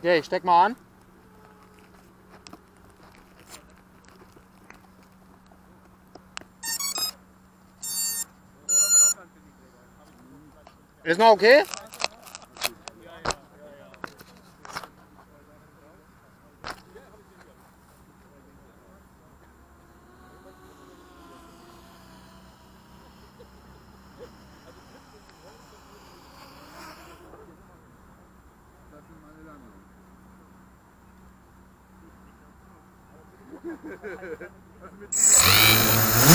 Okay, ich steck mal an. Ist noch okay? Was mit dir?